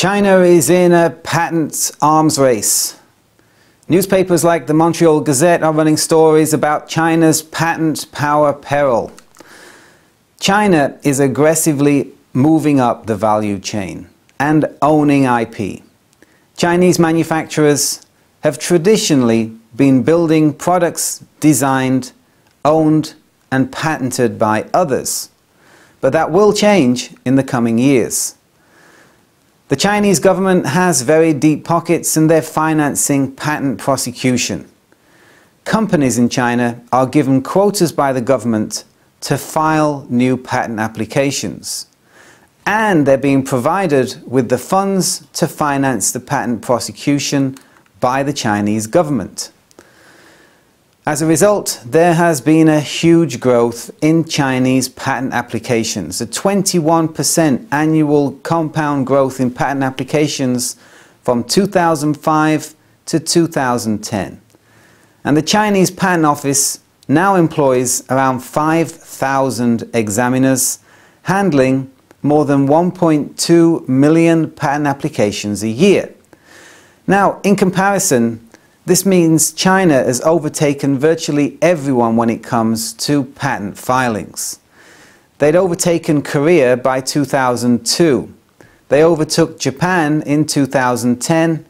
China is in a patent arms race. Newspapers like the Montreal Gazette are running stories about China's patent power peril. China is aggressively moving up the value chain and owning IP. Chinese manufacturers have traditionally been building products designed, owned, and patented by others. But that will change in the coming years. The Chinese government has very deep pockets and they're financing patent prosecution. Companies in China are given quotas by the government to file new patent applications. And they're being provided with the funds to finance the patent prosecution by the Chinese government. As a result, there has been a huge growth in Chinese patent applications, a 21% annual compound growth in patent applications from 2005 to 2010. And the Chinese Patent Office now employs around 5,000 examiners, handling more than 1.2 million patent applications a year. Now, in comparison, this means China has overtaken virtually everyone when it comes to patent filings. They'd overtaken Korea by 2002. They overtook Japan in 2010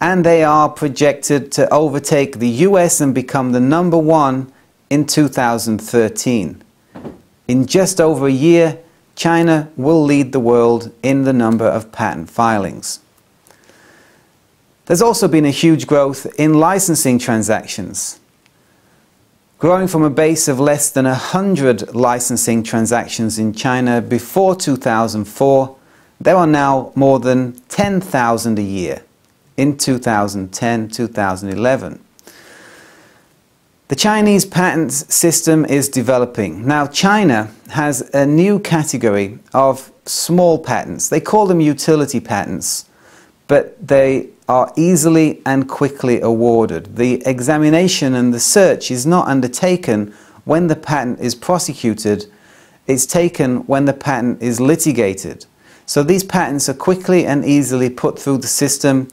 and they are projected to overtake the US and become the number one in 2013. In just over a year, China will lead the world in the number of patent filings. There's also been a huge growth in licensing transactions. Growing from a base of less than 100 licensing transactions in China before 2004, there are now more than 10,000 a year in 2010-2011. The Chinese patent system is developing. Now China has a new category of small patents. They call them utility patents, but they are easily and quickly awarded. The examination and the search is not undertaken when the patent is prosecuted, it's taken when the patent is litigated. So these patents are quickly and easily put through the system.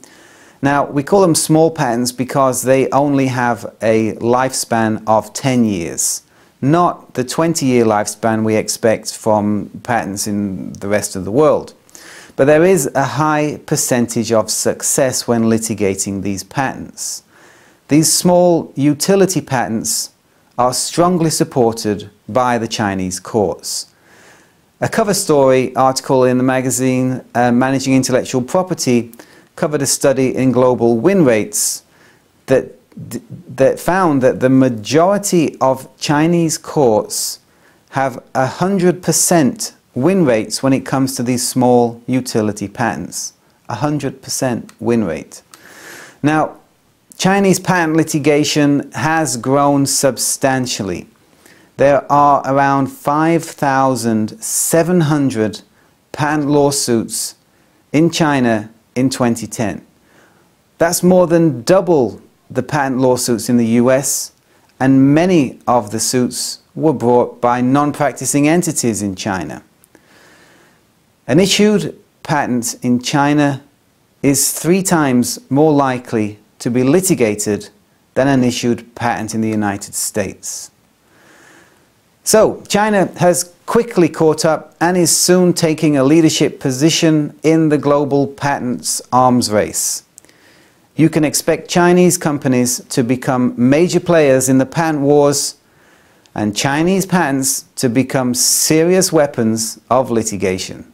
Now, we call them small patents because they only have a lifespan of 10 years, not the 20 year lifespan we expect from patents in the rest of the world. But there is a high percentage of success when litigating these patents. These small utility patents are strongly supported by the Chinese courts. A cover story article in the magazine uh, Managing Intellectual Property covered a study in global win rates that, that found that the majority of Chinese courts have 100% win rates when it comes to these small utility patents. 100% win rate. Now, Chinese patent litigation has grown substantially. There are around 5,700 patent lawsuits in China in 2010. That's more than double the patent lawsuits in the US, and many of the suits were brought by non practicing entities in China. An issued patent in China is three times more likely to be litigated than an issued patent in the United States. So, China has quickly caught up and is soon taking a leadership position in the global patents arms race. You can expect Chinese companies to become major players in the patent wars and Chinese patents to become serious weapons of litigation.